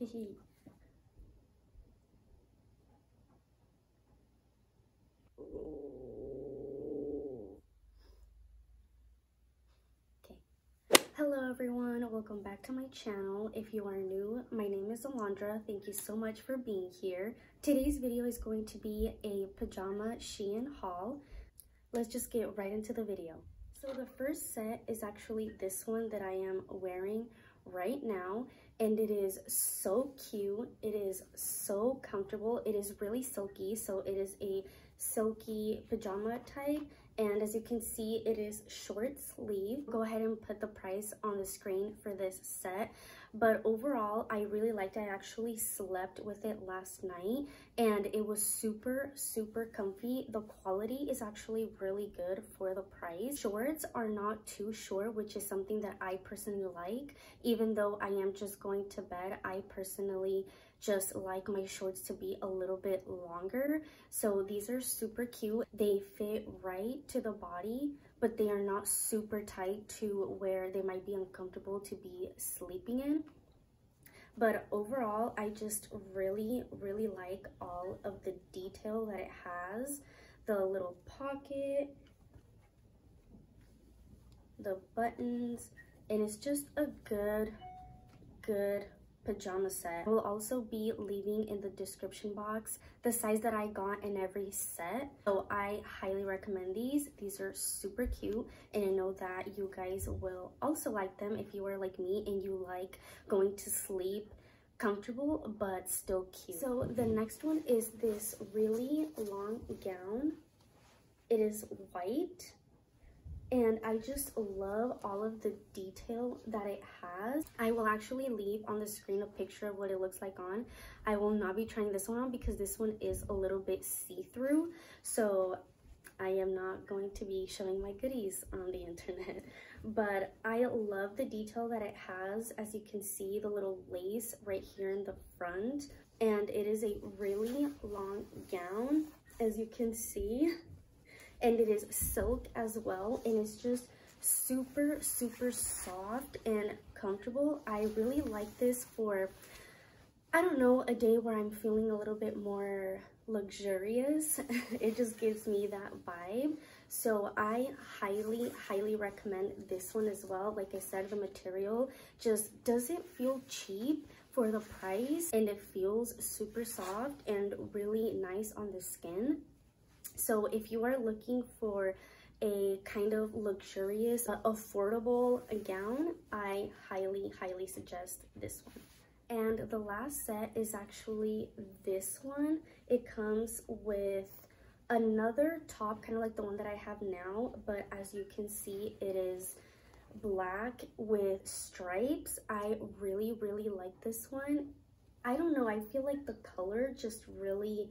Hello everyone, welcome back to my channel. If you are new, my name is Alondra. Thank you so much for being here. Today's video is going to be a pajama Shein haul. Let's just get right into the video. So the first set is actually this one that I am wearing right now and it is so cute. It is so comfortable. It is really silky, so it is a silky pajama type and as you can see it is short sleeve. Go ahead and put the price on the screen for this set. But overall i really liked it. I actually slept with it last night and it was super super comfy. The quality is actually really good for the price. Shorts are not too short which is something that i personally like. Even though i am just going to bed i personally just like my shorts to be a little bit longer. So these are super cute. They fit right to the body, but they are not super tight to where they might be uncomfortable to be sleeping in. But overall, I just really, really like all of the detail that it has. The little pocket, the buttons, and it's just a good, good pajama set. I will also be leaving in the description box the size that I got in every set. So I highly recommend these. These are super cute and I know that you guys will also like them if you are like me and you like going to sleep comfortable but still cute. So the next one is this really long gown. It is white and I just love all of the detail that it has. I will actually leave on the screen a picture of what it looks like on. I will not be trying this one on because this one is a little bit see-through, so I am not going to be showing my goodies on the internet. But I love the detail that it has. As you can see, the little lace right here in the front. And it is a really long gown, as you can see and it is silk as well and it's just super super soft and comfortable. I really like this for i don't know a day where i'm feeling a little bit more luxurious. It just gives me that vibe. So i highly highly recommend this one as well. Like i said the material just doesn't feel cheap for the price and it feels super soft and really nice on the skin so if you are looking for a kind of luxurious, uh, affordable gown, I highly, highly suggest this one. And the last set is actually this one. It comes with another top, kind of like the one that I have now, but as you can see, it is black with stripes. I really, really like this one. I don't know, I feel like the color just really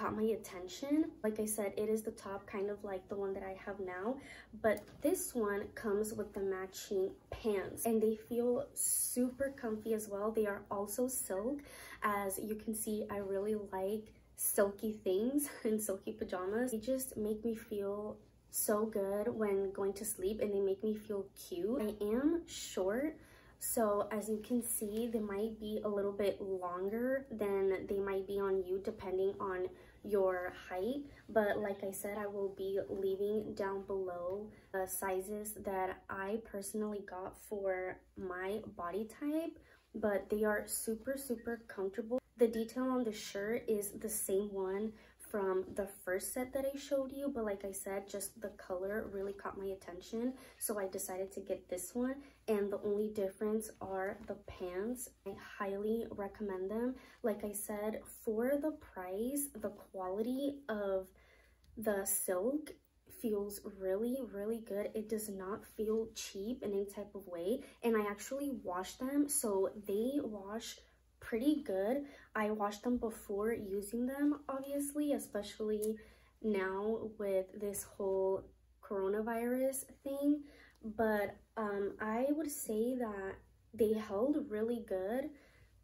caught my attention. Like I said, it is the top kind of like the one that I have now, but this one comes with the matching pants and they feel super comfy as well. They are also silk. As you can see, I really like silky things and silky pajamas. They just make me feel so good when going to sleep and they make me feel cute. I am short, so as you can see, they might be a little bit longer than they might be on you depending on your height. But like I said, I will be leaving down below the sizes that I personally got for my body type. But they are super, super comfortable. The detail on the shirt is the same one from the first set that I showed you, but like I said, just the color really caught my attention. So I decided to get this one. And the only difference are the pants. I highly recommend them. Like I said, for the price, the quality of the silk feels really really good it does not feel cheap in any type of way and i actually washed them so they wash pretty good. I washed them before using them, obviously, especially now with this whole coronavirus thing. But um, I would say that they held really good.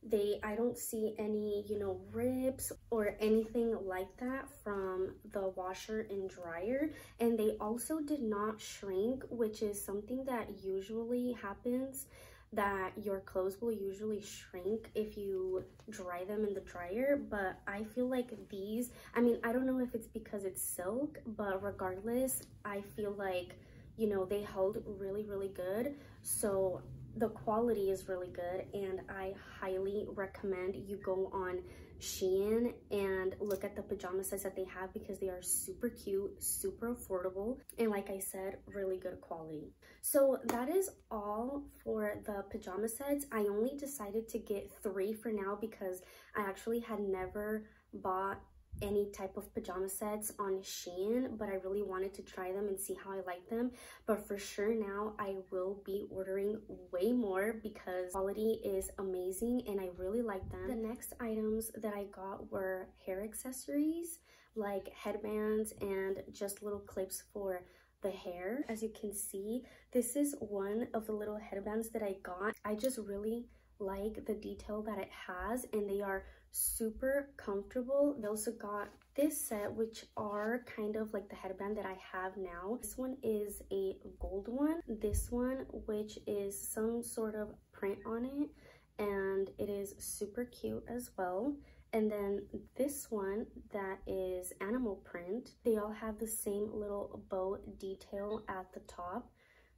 They, I don't see any, you know, rips or anything like that from the washer and dryer. And they also did not shrink, which is something that usually happens that your clothes will usually shrink if you dry them in the dryer but i feel like these i mean i don't know if it's because it's silk but regardless i feel like you know they held really really good so the quality is really good and i highly recommend you go on Shein and look at the pajama sets that they have because they are super cute, super affordable, and like I said, really good quality. So that is all for the pajama sets. I only decided to get three for now because I actually had never bought any type of pajama sets on Shein, but I really wanted to try them and see how I like them. But for sure now I will be ordering way more because quality is amazing and I really like them. The next items that I got were hair accessories like headbands and just little clips for the hair. As you can see, this is one of the little headbands that I got. I just really like the detail that it has and they are super comfortable. They also got this set, which are kind of like the headband that I have now. This one is a gold one. This one, which is some sort of print on it, and it is super cute as well. And then this one that is animal print. They all have the same little bow detail at the top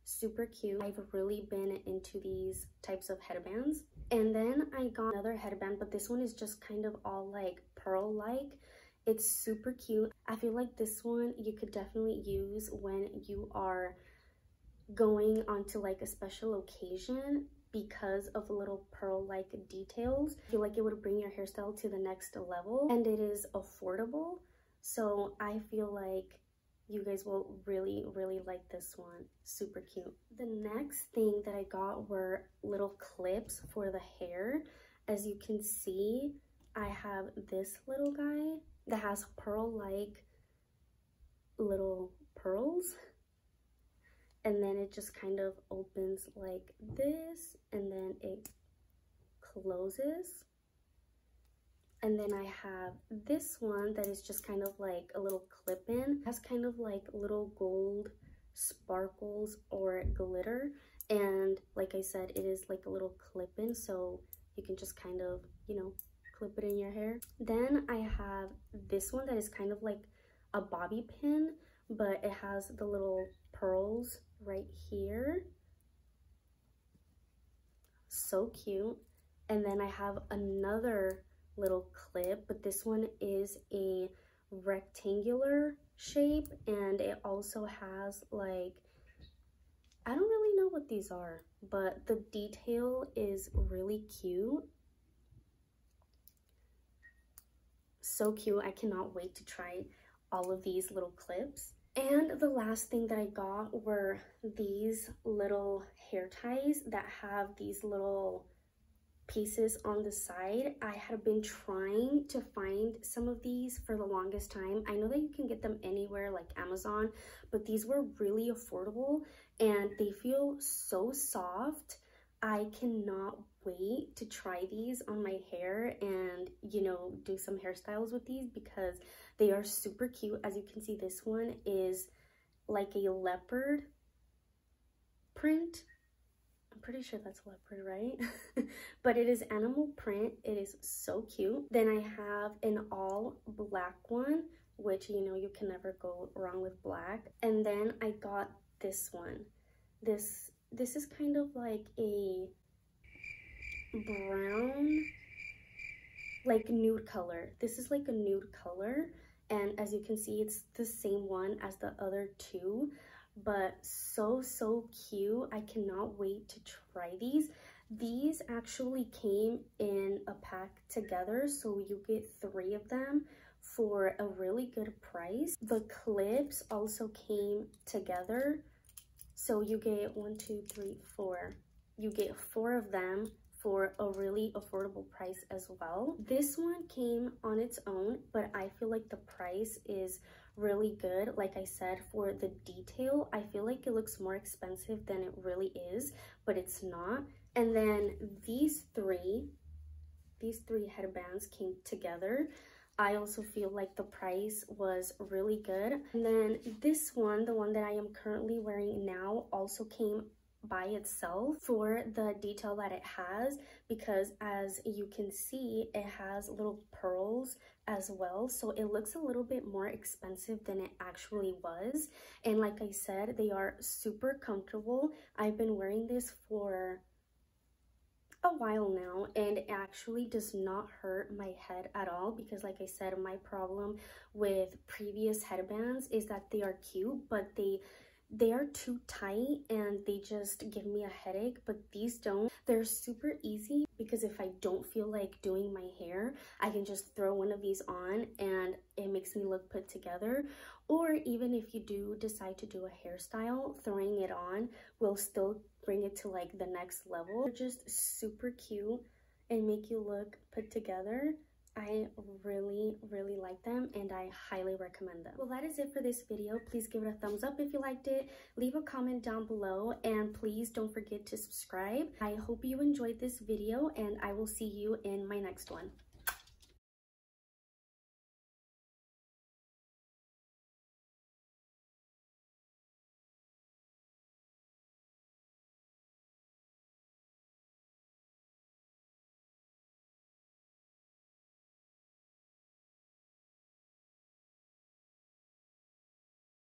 super cute. I've really been into these types of headbands. And then I got another headband, but this one is just kind of all like pearl-like. It's super cute. I feel like this one you could definitely use when you are going onto like a special occasion because of the little pearl-like details. I feel like it would bring your hairstyle to the next level and it is affordable. So I feel like you guys will really, really like this one. Super cute. The next thing that I got were little clips for the hair. As you can see, I have this little guy that has pearl-like little pearls. And then it just kind of opens like this and then it closes. And then I have this one that is just kind of like a little clip-in. It has kind of like little gold sparkles or glitter. And like I said, it is like a little clip-in. So you can just kind of, you know, clip it in your hair. Then I have this one that is kind of like a bobby pin, but it has the little pearls right here. So cute. And then I have another little clip, but this one is a rectangular shape and it also has like, I don't really know what these are, but the detail is really cute. So cute. I cannot wait to try all of these little clips. And the last thing that I got were these little hair ties that have these little pieces on the side. I had been trying to find some of these for the longest time. I know that you can get them anywhere like Amazon, but these were really affordable and they feel so soft. I cannot wait to try these on my hair and, you know, do some hairstyles with these because they are super cute. As you can see, this one is like a leopard print pretty sure that's leopard, right? but it is animal print. It is so cute. Then I have an all black one, which, you know, you can never go wrong with black. And then I got this one. This, this is kind of like a brown, like nude color. This is like a nude color. And as you can see, it's the same one as the other two but so, so cute. I cannot wait to try these. These actually came in a pack together, so you get three of them for a really good price. The clips also came together, so you get one, two, three, four. You get four of them for a really affordable price as well. This one came on its own, but I feel like the price is really good. Like I said, for the detail, I feel like it looks more expensive than it really is, but it's not. And then these three, these three headbands came together. I also feel like the price was really good. And then this one, the one that I am currently wearing now, also came by itself for the detail that it has because as you can see it has little pearls as well. So it looks a little bit more expensive than it actually was. And like I said they are super comfortable. I've been wearing this for a while now and it actually does not hurt my head at all because like I said my problem with previous headbands is that they are cute but they they are too tight and they just give me a headache but these don't. They're super easy because if i don't feel like doing my hair i can just throw one of these on and it makes me look put together. Or even if you do decide to do a hairstyle throwing it on will still bring it to like the next level. They're just super cute and make you look put together I really, really like them and I highly recommend them. Well, that is it for this video. Please give it a thumbs up if you liked it. Leave a comment down below and please don't forget to subscribe. I hope you enjoyed this video and I will see you in my next one.